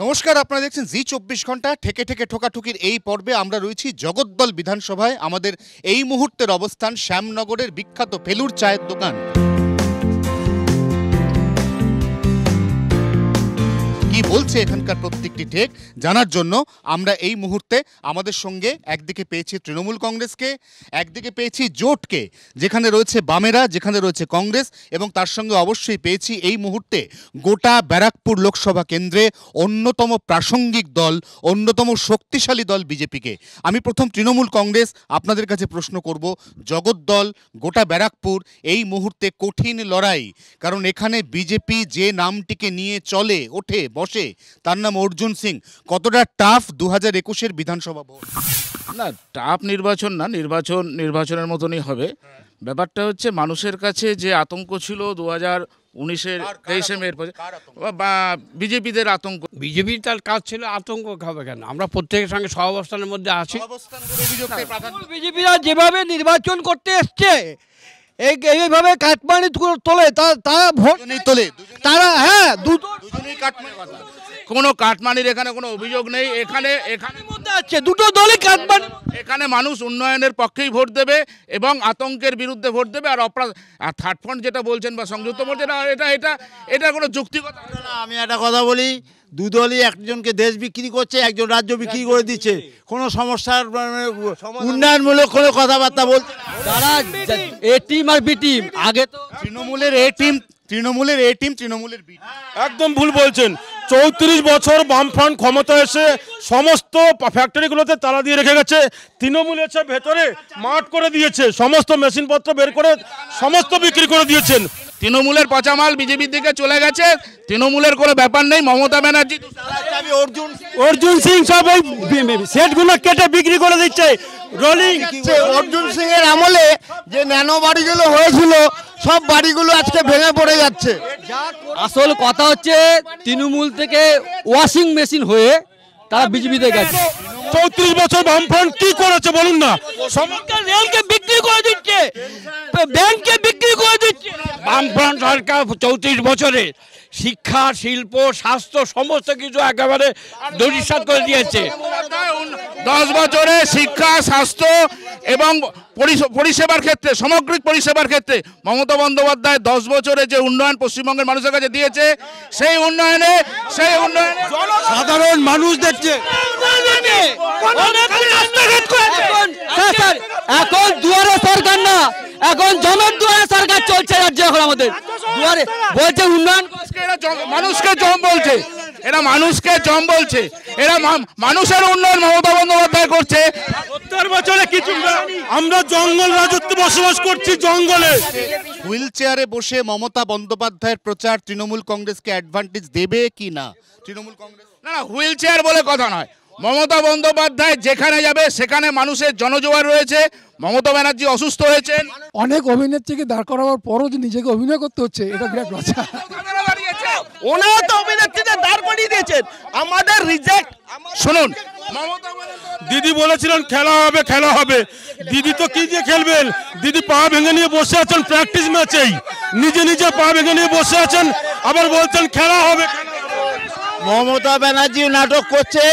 নমস্কার, আপনারা দেখছেন জি চব্বিশ ঘণ্টা। ঠেকে ঠেকে ঠোকাঠুকির এই পর্বে আমরা রয়েছি জগদ্দল বিধানসভায়। আমাদের এই মুহূর্তের অবস্থান শ্যামনগরের বিখ্যাত ফেলুর চায়ের দোকান। কি বলছে এখানকার প্রত্যেকটি ঠেক জানার জন্য আমরা এই মুহূর্তে আমাদের সঙ্গে একদিকে পেয়েছি তৃণমূল কংগ্রেসকে, একদিকে পেয়েছি জোটকে, যেখানে রয়েছে বামেরা, যেখানে রয়েছে কংগ্রেস এবং তার সঙ্গে অবশ্যই পেয়েছি এই মুহূর্তে গোটা ব্যারাকপুর লোকসভা কেন্দ্রে অন্যতম প্রাসঙ্গিক দল, অন্যতম শক্তিশালী দল বিজেপিকে। আমি প্রথম তৃণমূল কংগ্রেস আপনাদের কাছে প্রশ্ন করব জগদ্দল গোটা ব্যারাকপুর, এই মুহূর্তে কঠিন লড়াই, কারণ এখানে বিজেপি যে নামটিকে নিয়ে চলে, ওঠে, বসে তার নাম অর্জুন সিং। কতটা টাফ দু হাজার একুশের বিধানসভা ভোট? না টাফ নির্বাচন না নির্বাচন নির্বাচনের মতনই হবে। ব্যাপারটা হচ্ছে মানুষের কাছে যে আতঙ্ক ছিল দু হাজার উনিশের তেইশে? মেয়ের? বা বিজেপিদের আতঙ্ক। বিজেপির তার কাজ ছিল আতঙ্ক খাবে কেন? আমরা প্রত্যেকের সঙ্গে সহাবস্থানের মধ্যে আছি। বিজেপিরা যেভাবে নির্বাচন করতে এসছে এই- এইভাবে কাটমানি তোলে তারা ভোট তোলে তারা হ্যাঁ দুজনেই কাটমানি কথা কোনো কাটমানির এখানে কোনো অভিযোগ নেই। এখানে এখানে মধ্যে আছে দুটো দলই কাটমানি এখানে মানুষ উন্নয়নের পক্ষেই ভোট দেবে এবং আতঙ্কের বিরুদ্ধে ভোট দেবে আর অপরাধ আর থার্ড ফ্রন্ট যেটা বলছেন বা সংযুক্ত মোর্চা এটা এটা এটা এটা কোনো যুক্তিগত না আমি একটা কথা বলি। দু দলই একজনকে দেশ বিক্রি করছে একজন রাজ্য বিক্রি করে দিচ্ছে। কোনো সমস্যার মানে, উন্নয়নমূলক কোনো কথাবার্তা বলছে তারা এ টিম আর বি টিম আগে তো তৃণমূলের এ টিম তৃণমূলের এ টিম তৃণমূলের বি একদম ভুল বলছেন। চৌত্রিশ বছর বামফ্রন্ট ক্ষমতা এসে সমস্ত ফ্যাক্টরিগুলোতে তালা দিয়ে রেখে গেছে। তৃণমূল এসে ভেতরে মাঠ করে দিয়েছে। সমস্ত মেশিনপত্র বের করে সমস্ত বিক্রি করে দিয়েছেন। তৃণমূলের পচামাল বিজেপির দিকে চলে গেছে। তৃণমূলের কোনো ব্যাপার নেই। মমতা ব্যানার্জি অর্জুন অর্জুন সিং সব ওই সেটগুলো কেটে বিক্রি করে দিচ্ছে। রোলিং অর্জুন সিং এর আমলে যে ন্যানো বাড়িগুলো হয়েছিল সব বাড়িগুলো আজকে ভেঙে পড়ে যাচ্ছে। আসল কথা হচ্ছে তৃণমূল থেকে ওয়াশিং মেশিন হয়ে তারা বিজেপিতে গেছে। চৌত্রিশ বছর বামফ্রন্ট কি করেছে বলুন না? রেলকে বিক্রি করে দিচ্ছে। ব্যাংককে বিক্রি করে দিচ্ছে। বামফ্রন্ট সরকার চৌত্রিশ বছরে শিক্ষা শিল্প স্বাস্থ্য সমস্ত কিছু একেবারে দরিদ্র করে দিয়েছে। দশ বছরে শিক্ষা স্বাস্থ্য এবং পরিষেবার ক্ষেত্রে সামগ্রিক পরিষেবার ক্ষেত্রে মমতা বন্দ্যোপাধ্যায় দশ বছরে যে উন্নয়ন পশ্চিমবঙ্গের মানুষের কাছে দিয়েছে সেই উন্নয়নে সেই উন্নয়নে সাধারণ মানুষ দেখছে। এখন স্যার, স্যার, দুয়ারে সরকার না এখন জমের দুয়ারে সরকার চলছে রাজ্যে এখন আমাদের। দুয়ারে বলছে উন্নয়ন মানুষকে জম- বলছে। এরা মানুষকে জম বলছে। এরা মানুষের উন্নয়ন মমতা বন্দ্যোপাধ্যায় করছে। সত্তর বছরে কিছু আমরা জঙ্গল রাজত্বে বসবাস করছি জঙ্গলে। হুইল চেয়ারে বসে মমতা বন্দ্যোপাধ্যায়ের প্রচার তৃণমূল কংগ্রেসকে অ্যাডভান্টেজ দেবে কি না? তৃণমূল কংগ্রেস না না হুইল চেয়ার বলে কথা নয়। মমতা বন্দ্যোপাধ্যায় যেখানে যাবে সেখানে মানুষের জনজোয়ার রয়েছে। মমতা ব্যানার্জি অসুস্থ হয়েছেন। অনেক অভিনেত্রীকে দাঁড় করাবার পরও যে নিজেকে অভিনয় করতে হচ্ছে এটা বিরাট লজ্জা ওনারা তো অভিনেত্রীদের দাঁড় করিয়ে দিয়েছেন। আমাদের রিজেক্ট শুনুন দিদি বলেছিলেন খেলা হবে খেলা হবে। দিদি তো কি দিয়ে খেলবেন? দিদি পা ভেঙে নিয়ে বসে আছেন প্র্যাকটিস ম্যাচেই নিজে নিজে পা ভেঙে নিয়ে বসে আছেন আবার বলছেন খেলা হবে মমতা ব্যানার্জি নাটক করছে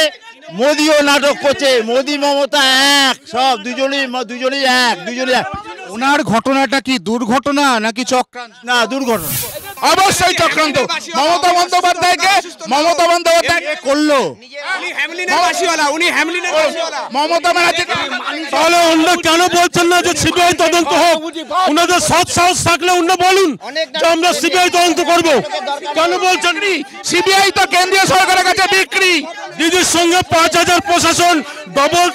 মোদিও নাটক করছে। মোদি মমতা এক সব দুজনই দুজনই এক দুজনই এক। ওনার ঘটনাটা কি দুর্ঘটনা নাকি চক্রান্ত? না দুর্ঘটনা। অবশ্যই চক্রান্ত। মমতা বন্দ্যোপাধ্যায়কে মমতা বন্দ্যোপাধ্যায় করল। মমতা ব্যানার্জি তাহলে অন্য কেন বলছেন না যে সিবিআই তদন্ত হোক? ওনাদের সৎ সাহস থাকলে অন্য বলুন যে আমরা সিবিআই তদন্ত করব। কেন বলছেন সিবিআই তো কেন্দ্রীয় সরকারের কাছে বিক্রি। দিদির সঙ্গে পাঁচ হাজার প্রশাসন ডবল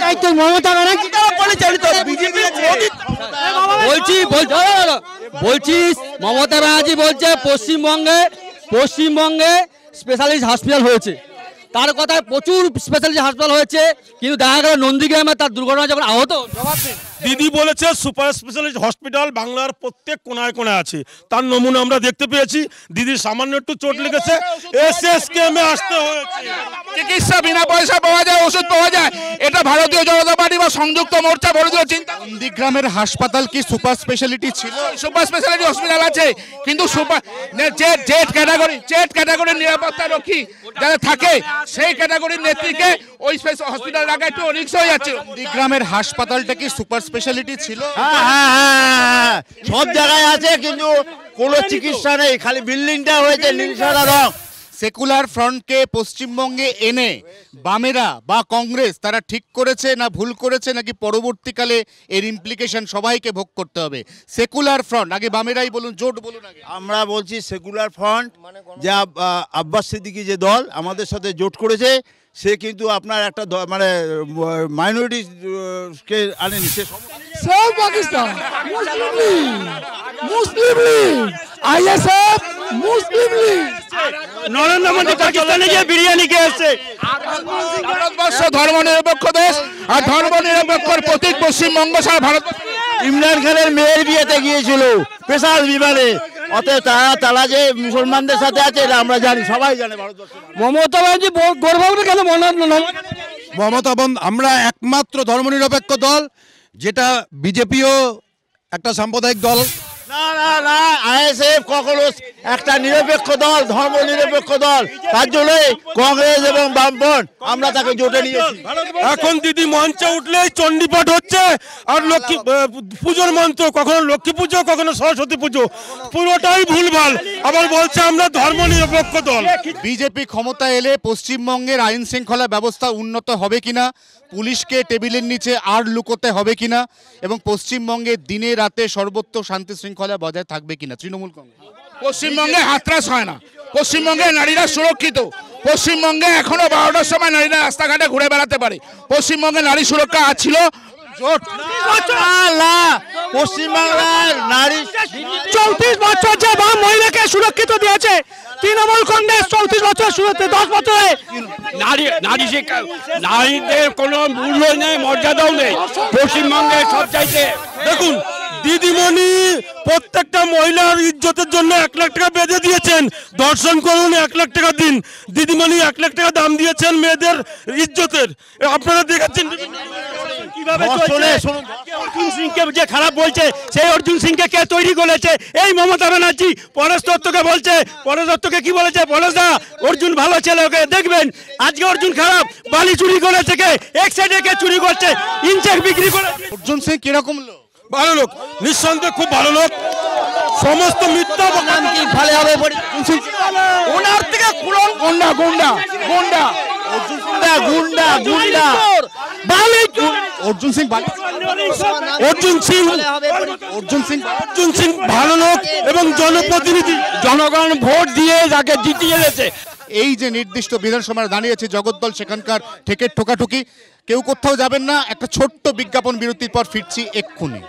তাই তো মমতা ব্যানার্জি বলছি বলছি মমতা ব্যানার্জি বলছে, পশ্চিমবঙ্গে পশ্চিমবঙ্গে স্পেশালিস্ট হসপিটাল হয়েছে। তার কথায় প্রচুর স্পেশালিস্ট হাসপাতাল হয়েছে, কিন্তু দেখা গেল নন্দীগ্রামে তার দুর্ঘটনা যখন আহত, জবাব দিদি বলেছে সুপার স্পেশালিস্ট হসপিটাল বাংলার প্রত্যেক কোনায় কোনায় আছে। তার নমুনা আমরা দেখতে পেয়েছি। দিদির সামান্য একটু চোট লেগেছে। এস এস কেমে আসতে হয়েছে। চিকিৎসা বিনা পয়সা পাওয়া যায় ওষুধ পাওয়া যায়। এটা ভারতীয় জনতা পার্টি বা সংযুক্ত মোর্চা ভারতীয় চিন্তা। নন্দীগ্রামের হাসপাতাল কি সুপার স্পেশালিটি ছিল? সুপার স্পেশালিটি হসপিটাল আছে কিন্তু super Z Z category Z ক্যাটাগরির নিরাপত্তা রক্ষী যারা থাকে সেই ক্যাটাগরির নেত্রীকে ওই হসপিটাল রাখা একটু রিক্স হয়ে যাচ্ছে। নন্দীগ্রামের হাসপাতালটা কি সুপার স্পেশালিটি ছিল। হ্যাঁ হ্যাঁ হ্যাঁ, সব জায়গায় আছে কিন্তু কোনো চিকিৎসা নেই খালি বিল্ডিংটা হয়েছে নীল সাদা রং। সেকুলার ফ্রন্টকে পশ্চিমবঙ্গে এনে বামেরা বা কংগ্রেস তারা ঠিক করেছে না ভুল করেছে নাকি পরবর্তীকালে এর ইমপ্লিকেশন সবাইকে ভোগ করতে হবে? সেকুলার ফ্রন্ট, আগে বামেরাই বলুন, জোট বলুন আমরা বলছি সেকুলার ফ্রন্ট, যে আব্বাস সিদ্দিকি যে দল আমাদের সাথে জোট করেছে, সে কিন্তু আপনার একটা মানে মাইনরিটি কে আনেনি, সে সব Pakistan Muslim League Muslim League ISF Muslim League Narendra Modi পাকিস্তানে গিয়ে বিরিয়ানি খেয়ে এসছে। ভারতবর্ষ ধর্ম নিরপেক্ষ দেশ আর ধর্ম নিরপেক্ষর প্রতীক পশ্চিমবঙ্গ সারা ভারত। ইমরান খানের মেয়ের বিয়েতে গিয়েছিল স্পেশাল বিমানে। অতএব তারা তারা যে মুসলমানদের সাথে আছে এটা আমরা জানি সবাই জানে ভারতবর্ষ। মমতা ব্যানার্জি গর্ভবতী কেন মনে মমতা বন্দ আমরা একমাত্র ধর্মনিরপেক্ষ দল যেটা বিজেপিও একটা সাম্প্রদায়িক দল না না না আইএসএফ কখনো একটা নিরপেক্ষ দল ধর্ম নিরপেক্ষ দল তার জন্যই কংগ্রেস এবং বামপন আমরা তাকে জোটে নিয়েছি। এখন দিদি মঞ্চে উঠলেই চণ্ডীপাঠ হচ্ছে আর লক্ষ্মী পুজোর মন্ত্র কখনো লক্ষ্মী পুজো কখনো সরস্বতী পুজো পুরোটাই ভুলভাল। আবার বলছে আমরা ধর্ম নিরপেক্ষ দল। বিজেপি ক্ষমতা এলে পশ্চিমবঙ্গের আইন শৃঙ্খলা ব্যবস্থা উন্নত হবে কিনা পুলিশকে টেবিলের নিচে আর লুকোতে হবে কিনা এবং পশ্চিমবঙ্গে দিনে রাতে সর্বত্র শান্তি শৃঙ্খলা বজায় থাকবে কিনা? তৃণমূল কংগ্রেস। পশ্চিমবঙ্গে হাতরাস হয় না। পশ্চিমবঙ্গে নারীরা সুরক্ষিত। পশ্চিমবঙ্গে এখনও বারোটার সময় নারীরা রাস্তাঘাটে ঘুরে বেড়াতে পারে। পশ্চিমবঙ্গে নারী সুরক্ষা ছিল পশ্চিমবাংলার নারী চৌত্রিশ বছর যে বাম মহিলাকে সুরক্ষিত দিয়েছে তৃণমূল কংগ্রেস চৌত্রিশ বছর দশ বছরে নারী নারী শিক্ষা নারীদের কোনো মূল্য নেই মর্যাদাও নেই। পশ্চিমবঙ্গে সব চাইতে দেখুন দিদিমণি প্রত্যেকটা মহিলার ইজ্জতের জন্য এক লাখ টাকা বেঁধে দিয়েছেন। দর্শন করুন এক লাখ টাকা দিন। দিদিমণি এক লাখ টাকা দাম দিয়েছেন মেয়েদের ইজ্জতের। আপনারা কীভাবে অর্জুন সিংকে যে খারাপ বলছে সেই অর্জুন সিংকে কে তৈরি করেছে? এই মমতা ব্যানার্জি পরেশ দত্তকে বলছে। পরেশ দত্তকে কি বলেছে? পরেশ দা অর্জুন ভালো ছেলে ওকে দেখবেন। আজকে অর্জুন খারাপ বালি চুরি করেছে কে? এক সাইডে কে চুরি করছে? ইনচেক বিক্রি করে অর্জুন সিং কীরকম লোক? ভালো লোক নিঃসন্দেহে খুব ভালো লোক। সমস্ত মিথ্যা নাম কি? ভালো হবে ওনার থেকে গুন্ডা গুন্ডা গুন্ডা। গুন্ডা গুন্ডা গুন্ডা। অর্জুন সিং অর্জুন সিং। অর্জুন সিং অর্জুন সিং ভালো লোক এবং জনপ্রতিনিধি। জনগণ ভোট দিয়ে যাকে জিতিয়ে দিয়েছে। এই যে নির্দিষ্ট বিধানসভায় দাঁড়িয়েছে জগদ্দল সেখানকার ঠেকের ঠোকাঠুকি কেউ কোথাও যাবেন না। একটা ছোট্ট বিজ্ঞাপন বিরতির পর ফিরছি এক্ষুনি।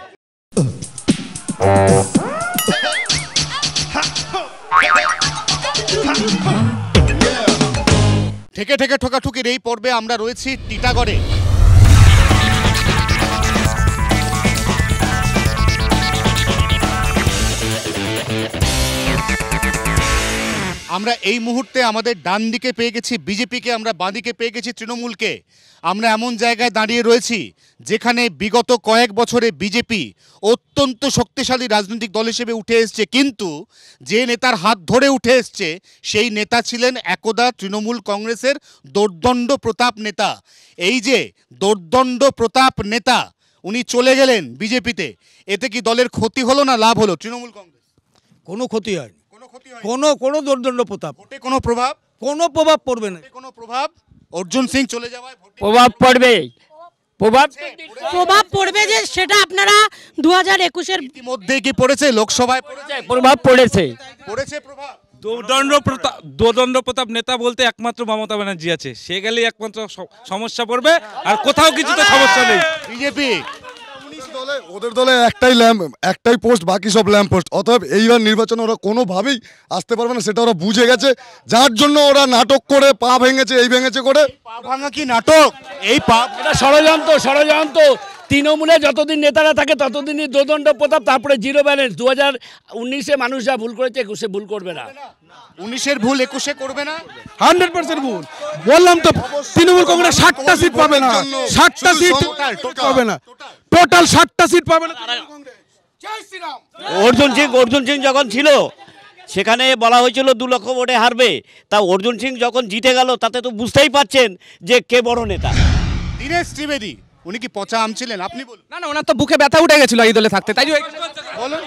ঠেকে ঠেকে ঠোকাঠুকির এই পর্বে আমরা রয়েছি টিটাগড়ে। আমরা এই মুহূর্তে আমাদের ডান দিকে পেয়ে গেছি, বিজেপিকে আমরা বাঁ দিকে পেয়ে গেছি, তৃণমূলকে। আমরা এমন জায়গায় দাঁড়িয়ে রয়েছি যেখানে বিগত কয়েক বছরে বিজেপি অত্যন্ত শক্তিশালী রাজনৈতিক দল হিসেবে উঠে এসছে, কিন্তু যে নেতার হাত ধরে উঠে এসছে সেই নেতা ছিলেন একদা তৃণমূল কংগ্রেসের দোর্দণ্ড প্রতাপ নেতা। এই যে দোর্দণ্ড প্রতাপ নেতা, উনি চলে গেলেন বিজেপিতে, এতে কি দলের ক্ষতি হলো না লাভ হলো তৃণমূল কংগ্রেস? কোনো ক্ষতি হয়নি। কোনো হয় কোনো কোনো দোর্দণ্ড প্রতাপ ভোটে কোনো প্রভাব কোনো প্রভাব পড়বে না কোনো প্রভাব অর্জুন সিং চলে যাওয়ায় প্রভাব পড়বে প্রভাব প্রভাব পড়বে যে সেটা আপনারা দু হাজার একুশের ইতিমধ্যে কি পড়েছে লোকসভায় পড়েছে প্রভাব পড়েছে পড়েছে প্রভাব দোদণ্ড প্রতাপ দোদণ্ড প্রতাপ নেতা বলতে একমাত্র মমতা ব্যানার্জি আছে সে গেলেই একমাত্র সমস্যা পড়বে আর কোথাও কিছুতে সমস্যা নেই বিজেপি দলে, ওদের দলে একটাই ল্যাম্প, একটাই পোস্ট, বাকি সব ল্যাম্প পোস্ট। অতএব এইবার নির্বাচনে ওরা কোনোভাবেই আসতে পারবে না, সেটা ওরা বুঝে গেছে। যার জন্য ওরা নাটক করে পা ভেঙেছে, এই ভেঙেছে করে। পা ভাঙা কি নাটক? এই পা এটা ষড়যন্ত্র ষড়যন্ত্র। তৃণমূলে যতদিন নেতারা থাকে ততদিনই দোদণ্ড প্রতাপ তারপরে জিরো ব্যালেন্স। দু হাজার উনিশে মানুষ যা ভুল করেছে একুশে ভুল করবে না। উনিশের ভুল একুশে করবে না? হান্ড্রেড পার্সেন্ট ভুল। বললাম তো তৃণমূল কংগ্রেস ষাটটা সিট পাবে না। ষাটটা সিট পাবে না। টোটাল ষাটটা সিট পাবে না। অর্জুন সিং অর্জুন সিং যখন ছিল সেখানে বলা হয়েছিল দু লক্ষ ভোটে হারবে। তা অর্জুন সিং যখন জিতে গেল তাতে তো বুঝতেই পাচ্ছেন যে কে বড় নেতা। দীনেশ ত্রিবেদী উনি কি পচা আম ছিলেন? আপনি বলুন। না না ওনার তো বুকে ব্যথা উঠে গেছিল এই দলে থাকতে। তাই বলুন।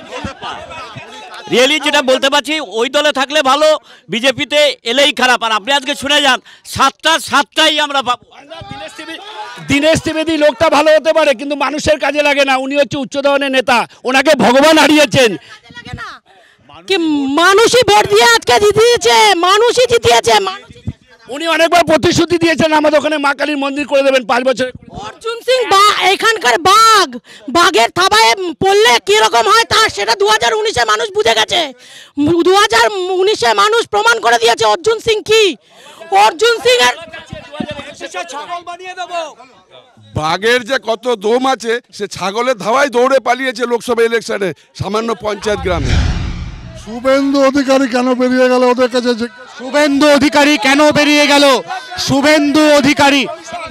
রিয়েলি যেটা বলতে পারছি ওই দলে থাকলে ভালো বিজেপিতে এলেই খারাপ। আর আপনি আজকে শুনে যান সাতটা সাতটাই আমরা পাবো। দীনেশ ত্রিবেদী লোকটা ভালো হতে পারে কিন্তু মানুষের কাজে লাগে না। উনি হচ্ছে উচ্চ ধরনের নেতা। ওনাকে ভগবান হারিয়েছেন। কি মানুষই ভোট দিয়ে আজকে জিতিয়েছে মানুষই জিতিয়েছে মানুষ উনি অনেকবার প্রতিশ্রুতি দিয়েছেন আমাদের ওখানে মা কালীর মন্দির করে দেবেন পাঁচ বছর। অর্জুন সিং বা এখানকার বাঘ বাঘের থাবায় পড়লে কি রকম হয় তা সেটা দু হাজার উনিশে মানুষ বুঝে গেছে। দু হাজার উনিশে মানুষ প্রমাণ করে দিয়েছে অর্জুন সিং কি। অর্জুন সিং এর বাঘের যে কত দম আছে সে ছাগলের ধাওয়ায় দৌড়ে পালিয়েছে লোকসভা ইলেকশনে সামান্য পঞ্চায়েত গ্রামে। শুভেন্দু অধিকারী কেন বেরিয়ে গেল ওদের কাছে শুভেন্দু অধিকারী কেন বেরিয়ে গেল? শুভেন্দু অধিকারী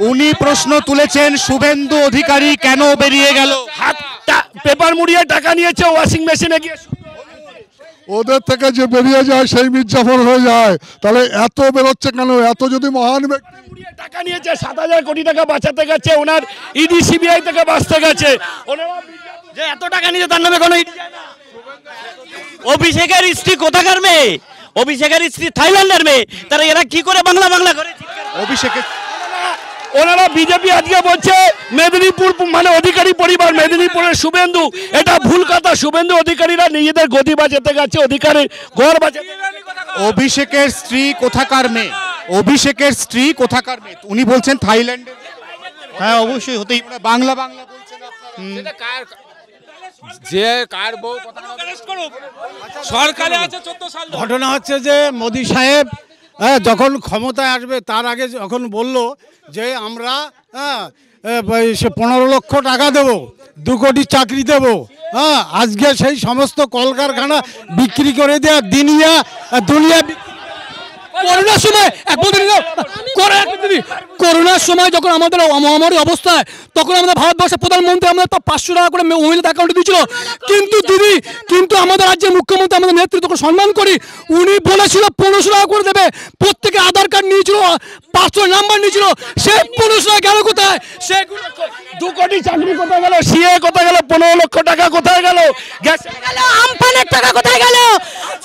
উনি প্রশ্ন তুলেছেন শুভেন্দু অধিকারী কেন বেরিয়ে গেল? হাতটা পেপার মুড়িয়ে টাকা নিয়েছে ওয়াশিং মেশিনে গিয়ে ওদের থেকে যে বেরিয়ে যায় সেই মির্জাফর হয়ে যায়। তাহলে এত বেরোচ্ছে কেন? এত যদি মহান ব্যক্তি টাকা নিয়েছে সাত হাজার কোটি টাকা বাঁচাতে গেছে ওনার ইডি সিবিআই থেকে বাঁচতে গেছে। যে এত টাকা নিয়ে তার নামে কোনো অভিষেকের স্ত্রী কোথাকার মেয়ে? অভিষেকের স্ত্রী থাইল্যান্ডের মেয়ে তারা এরা কি করে বাংলা বাংলা করে? অভিষেকের ওনারা বিজেপি আজকে বলছে মেদিনীপুর মানে অধিকারী পরিবার মেদিনীপুরের শুভেন্দু। এটা ভুল কথা শুভেন্দু অধিকারীরা নিজেদের গদি বাঁচাতে গেছে অধিকারী ঘর বাঁচাতে অভিষেকের স্ত্রী কোথাকার মেয়ে? অভিষেকের স্ত্রী কোথাকার মেয়ে? উনি বলছেন থাইল্যান্ডের হ্যাঁ অবশ্যই হতেই পারে বাংলা বাংলা বলছেন যে কার বউ সরকারে আছে চোদ্দ সাল ঘটনা হচ্ছে যে মোদি সাহেব হ্যাঁ, যখন ক্ষমতায় আসবে তার আগে যখন বলল যে আমরা হ্যাঁ সে পনেরো লক্ষ টাকা দেব দু কোটি চাকরি দেব হ্যাঁ আজকে সেই সমস্ত কলকারখানা বিক্রি করে দেওয়া দিনিয়া দুনিয়া বিক্রি- করোনার সময় এক বলতে করোনার সময় যখন আমাদের মহামারী অবস্থায় তখন আমাদের ভারতবর্ষের প্রধানমন্ত্রী আমাদের তো পাঁচশো টাকা করে মহিলাদের অ্যাকাউন্টে দিয়েছিল। কিন্তু দিদি কিন্তু আমাদের রাজ্যের মুখ্যমন্ত্রী আমাদের নেতৃত্বকে সম্মান করি উনি বলেছিল পনেরোশো টাকা করে দেবে। প্রত্যেকে আধার কার্ড নিয়েছিল পাঁচশো নাম্বার নিয়েছিল। সে পনেরোশো টাকা গেল কোথায়? সে দু কোটি চাকরি কোথায় গেল? সিএ কোথায় গেল? পনেরো লক্ষ টাকা কোথায় গেল? গ্যাস আমফানের টাকা কোথায় গেল?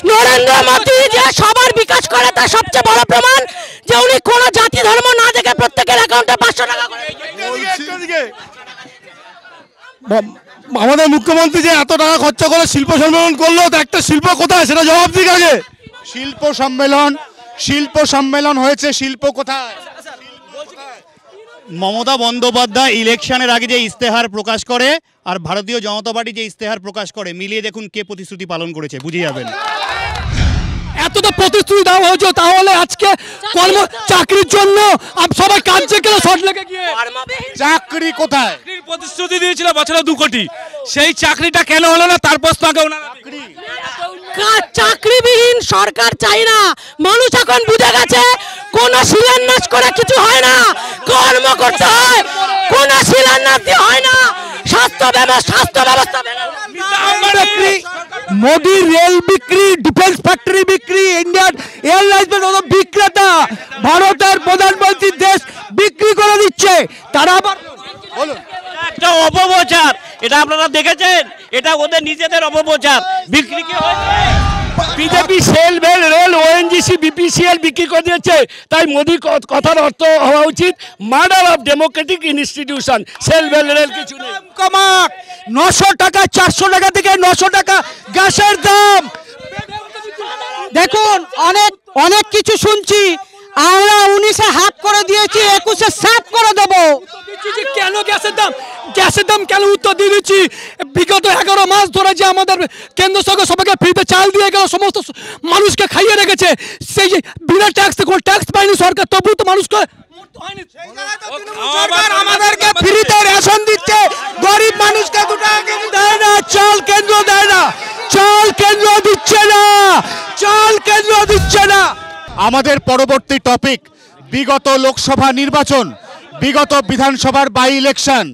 নরেন্দ্র মোদী যে সবার বিকাশ করে তার সবচেয়ে বড় প্রমাণ যে উনি কোনো জাতি ধর্ম না দেখে প্রত্যেকের অ্যাকাউন্টে পাঁচশো টাকা করে আমাদের মুখ্যমন্ত্রী যে এত টাকা খরচা করে শিল্প সম্মেলন করল তো একটা শিল্প কোথায়? সেটা জবাব দিক আগে। শিল্প সম্মেলন শিল্প সম্মেলন হয়েছে শিল্প কোথায়? মমতা বন্দ্যোপাধ্যায় ইলেকশনের আগে যে ইস্তেহার প্রকাশ করে আর ভারতীয় জনতা পার্টি যে ইস্তেহার প্রকাশ করে মিলিয়ে দেখুন কে প্রতিশ্রুতি পালন করেছে বুঝে যাবেন। এত তো প্রতিশ্রুতি দেওয়া হয়েছে তাহলে আজকে কর্ম চাকরির জন্য সবাই কাঁদছে কেন? শর্ট লেগে গিয়ে। চাকরি কোথায়? প্রতিশ্রুতি দিয়েছিল বছরে দু কোটি। সেই চাকরিটা কেন হলো না? তার প্রশ্ন আগে ওনারা চাকরিবিহীন? সরকার চাই না। মানুষ এখন বুঝে গেছে কোন শিলান্যাস করে কিছু হয় না। কর্ম করতে হয় কোন শিলান্যাস দিয়ে হয় না। স্বাস্থ্য ব্যবস্থা স্বাস্থ্য ব্যবস্থা মোদির রেল বিক্রি, ডিফেন্স ফ্যাক্টরি বিক্রি, ইন্ডিয়ান এয়ারলাইন্স বিক্রেতা। ভারতের প্রধানমন্ত্রী দেশ বিক্রি করে দিচ্ছে। তারা আবার একটা অপপ্রচার। এটা আপনারা দেখেছেন? এটা ওদের নিজেদের অপপ্রচার। বিক্রি কি হয়েছে? BJP SAIL BHEL rail ONGC BPCL বিক্রি করে দিয়েছে। তাই মোদি কথার অর্থ হওয়া উচিত। Murder of democratic institution SAIL BHEL rail কিছু নেই। কমাক। নশো টাকা চারশো টাকা থেকে নশো টাকা গ্যাসের দাম। দেখুন অনেক অনেক কিছু শুনছি। আমরা উনিশে হাফ করে দিয়েছি একুশে সাফ করে দেবো কেন গ্যাসের দাম গ্যাসের দাম কেন উত্তর দিয়ে দিচ্ছি বিগত এগারো মাস ধরে যে আমাদের কেন্দ্র সরকার সবাইকে ফ্রিতে চাল দিয়ে গেল সমস্ত মানুষকে খাইয়ে রেখেছে সেই যে বিনা ট্যাক্স কোনো ট্যাক্স পায়নি সরকার তবু তো মানুষকে আমাদেরকে ফ্রিতে রেশন দিচ্ছে গরিব মানুষকে দেয় না চাল কেন্দ্র দেয় না চাল কেন্দ্র দিচ্ছে না চাল কেন্দ্র দিচ্ছে না আমাদের পরবর্তী টপিক বিগত লোকসভা নির্বাচন বিগত বিধানসভার বাই ইলেকশন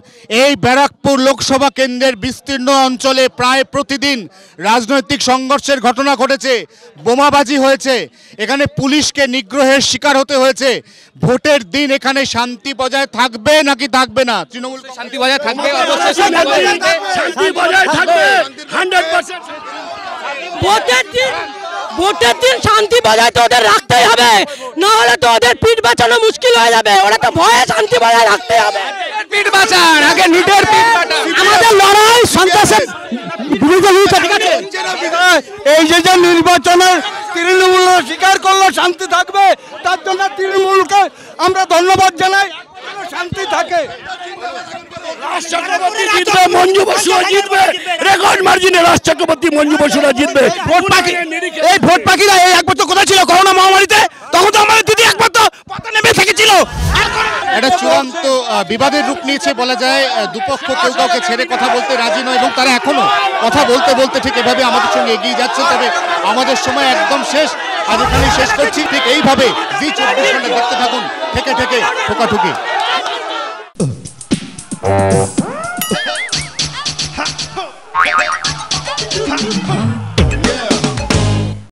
এই ব্যারাকপুর লোকসভা কেন্দ্রের বিস্তীর্ণ অঞ্চলে প্রায় প্রতিদিন রাজনৈতিক সংঘর্ষের ঘটনা ঘটেছে বোমাবাজি হয়েছে এখানে পুলিশকে নিগ্রহের শিকার হতে হয়েছে ভোটের দিন এখানে শান্তি বজায় থাকবে নাকি থাকবে না? তৃণমূল শান্তি বজায় থাকবে শান্তি বজায় থাকবে। ভোটের দিন ভোটের দিন শান্তি বজায় তো ওদের রাখতেই হবে। না হলে তো ওদের পিঠ বাঁচানো মুশকিল হয়ে যাবে। ওরা তো ভয়ে শান্তি বজায় রাখতে হবে। পিঠ বাঁচান আগে নিটের পিঠ আমাদের লড়াই সন্ত্রাসের বিরুদ্ধে ঠিক আছে? এই যে যে নির্বাচনের তৃণমূল স্বীকার করল, শান্তি থাকবে। তার জন্য তৃণমূলকে আমরা ধন্যবাদ জানাই। শান্তি থাকে। রাজ চক্রবর্তী মঞ্জু বসুরা জিতবে, রেকর্ড মার্জিনে রাজ চক্রবর্তী মঞ্জু জিতবে। ভোট পাখি এই ভোট পাখিরা এই এক বছর কোথায় ছিল? করোনা মহামারীতে তখন তো আমাদের দিদি একমাত্র পাতা নেমে থেকেছিল এটা চূড়ান্ত বিবাদের রূপ নিয়েছে বলা যায় দুপক্ষ কেউ কাউকে ছেড়ে কথা বলতে রাজি নয় এবং তারা এখনও কথা বলতে বলতে ঠিক এভাবে আমাদের সঙ্গে এগিয়ে যাচ্ছে তবে আমাদের সময় একদম শেষ। আর ওখানে শেষ করছি। ঠিক এইভাবে জি চব্বিশ ঘণ্টা দেখতে থাকুন। থেকে থেকে ঠোকাঠুকি।